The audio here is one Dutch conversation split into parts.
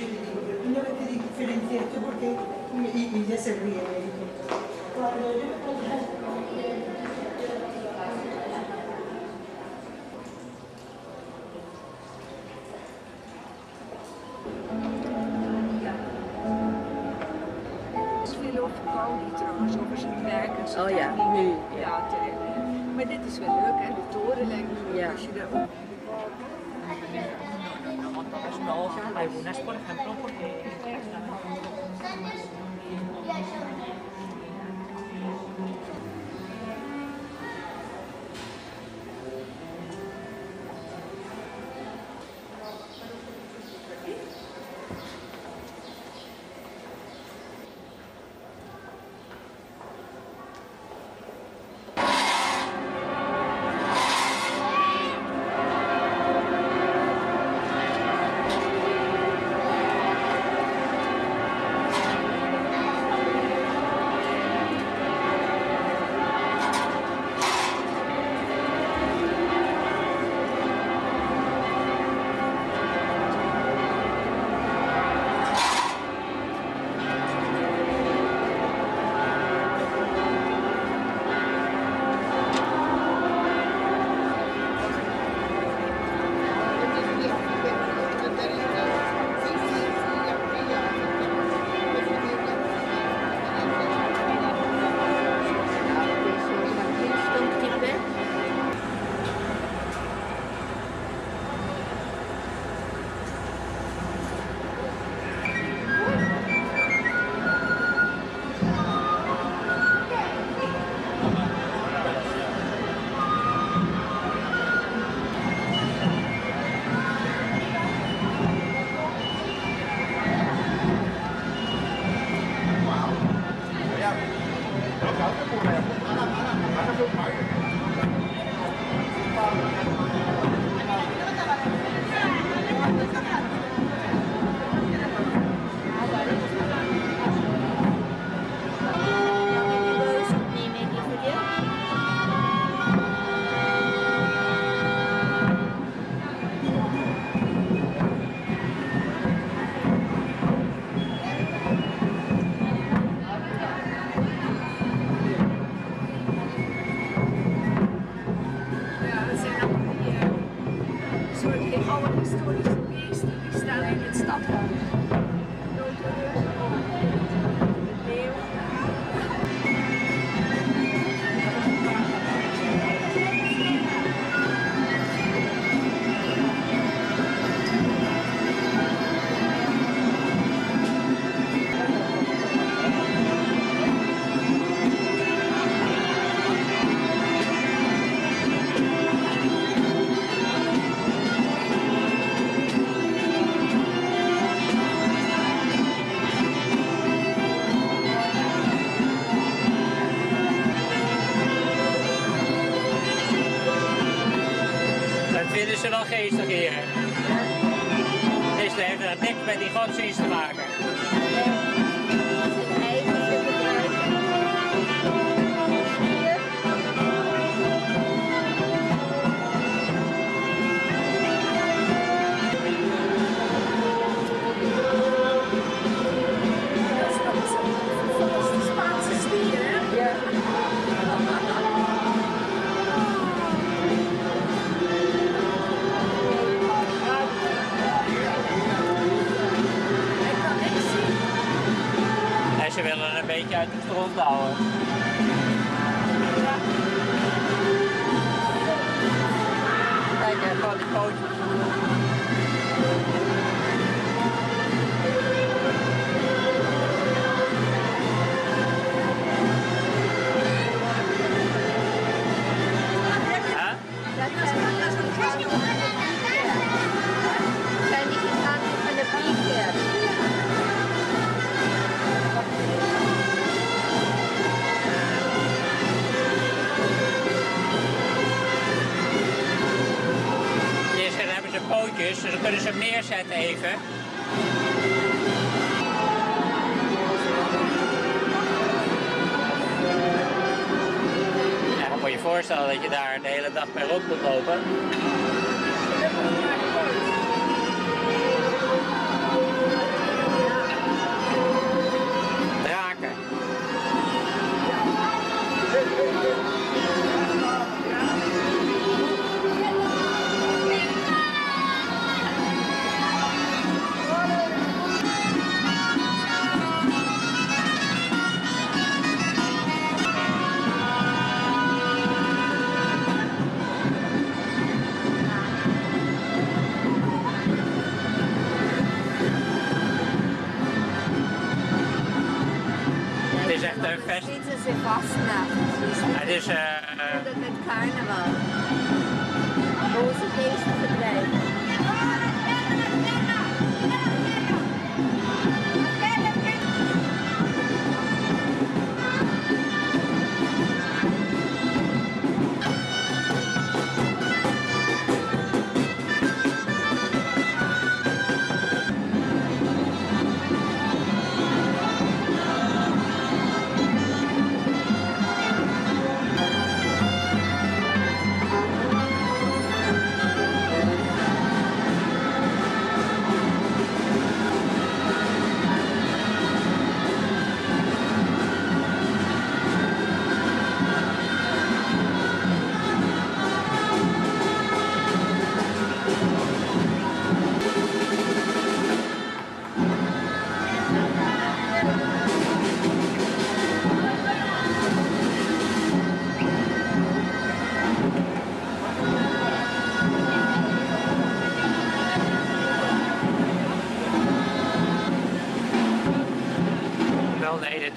Yo pero tú no ves que diferencia esto porque... Y, y ya se ríe, me dijo. Cuando yo me Oh ja, nu, Ja, terecht. Maar dit is wel leuk, hè? De toren lijkt me Ja. als je daar Algunas, por ejemplo, porque vinden ze wel geestig hier. Dus dat heeft er niks met die godsdienst te maken. Kunnen ze meer zetten even. Ja, dan moet je voorstellen dat je daar de hele dag mee rond moet lopen. Oktoberfest. Das ist diese Fastnacht. Das ist äh, äh mit Karneval. Große Festen vertreiben.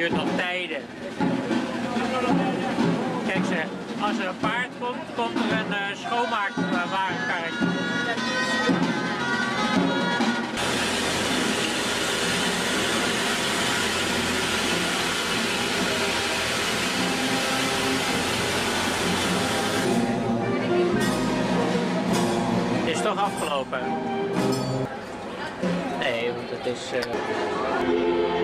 Duurt nog tijden. Kijk ze, als er een paard komt, komt er een uh, schoonmaakwagenkarretje. Het is toch afgelopen? Nee, want het is... eh,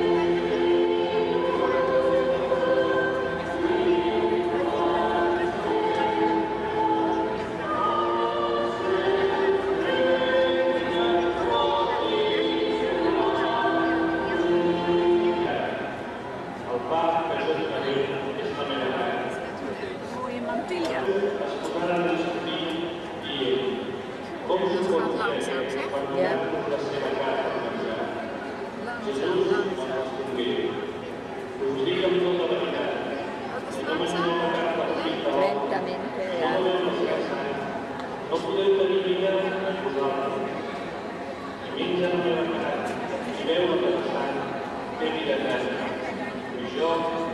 Thank you. mi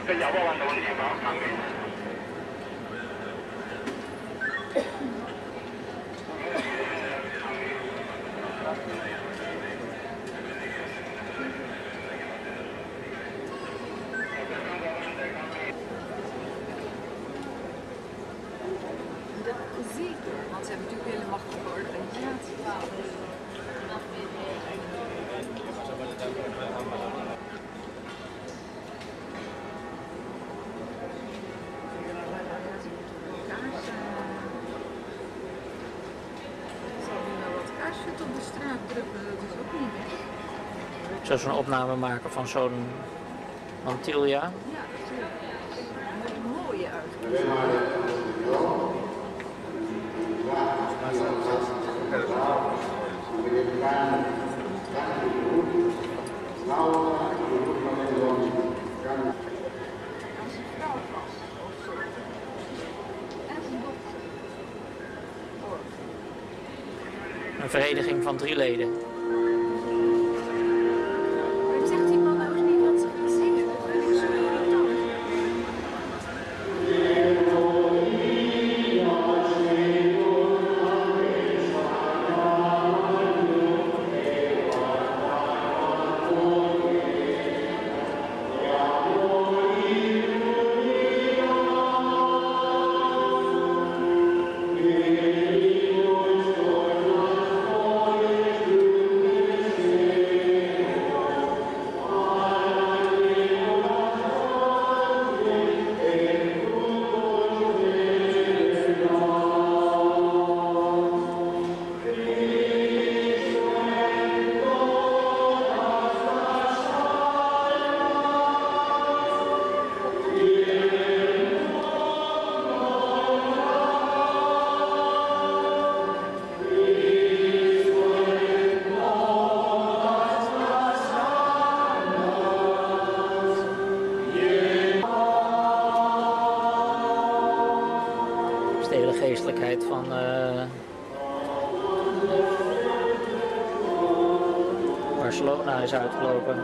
Wat is. Dat zeker, want ze hebben natuurlijk hele machtige organisatie. De straat drukken? Dat is ook niet weg. Ik zou zo'n opname maken van zo'n mantilja. Ja, natuurlijk. Moet een mooie uitkomen. Als Een vereniging van drie leden. de hele geestelijkheid van... Uh, Barcelona is uitgelopen.